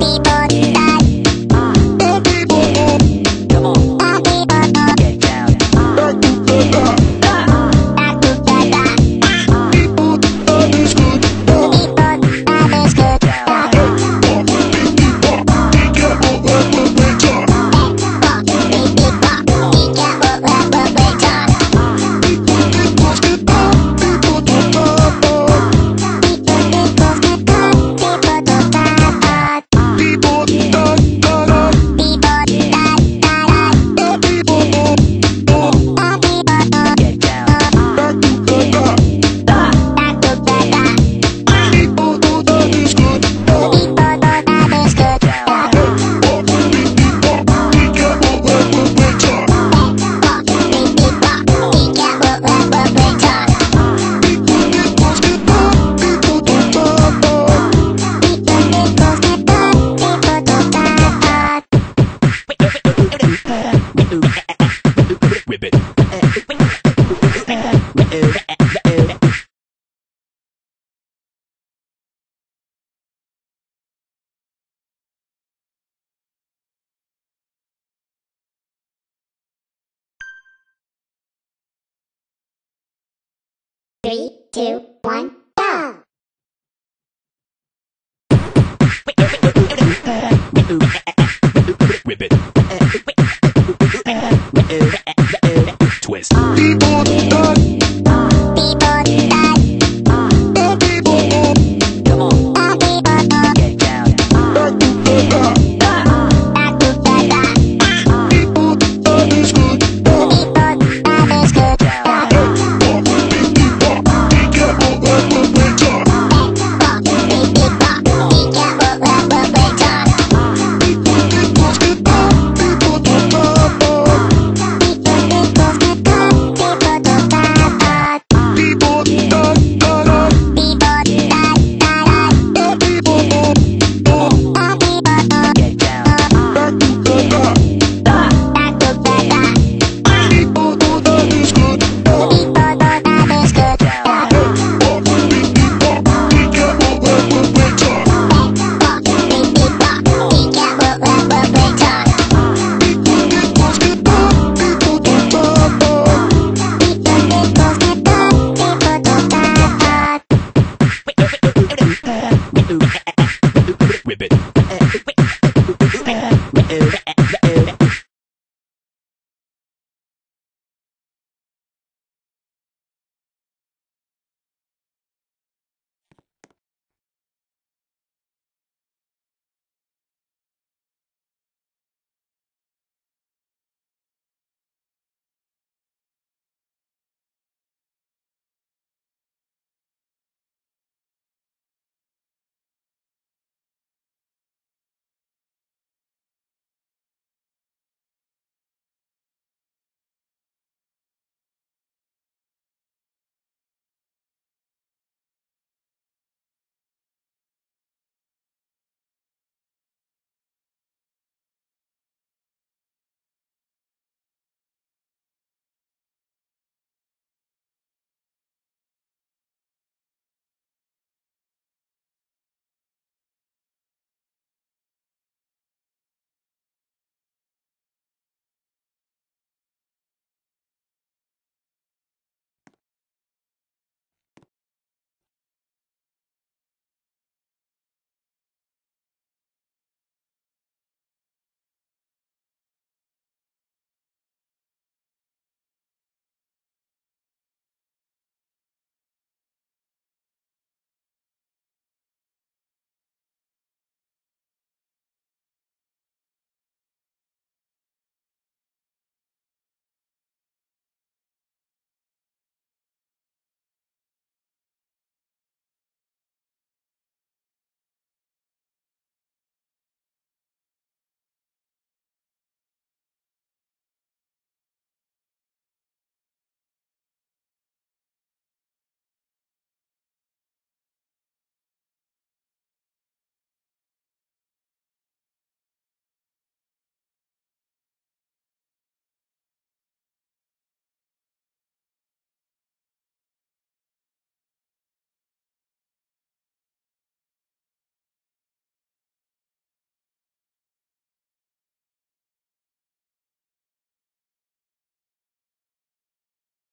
ピーポ Three, two, one. Ribbit